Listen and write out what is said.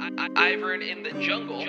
I- I- Ivern in the jungle.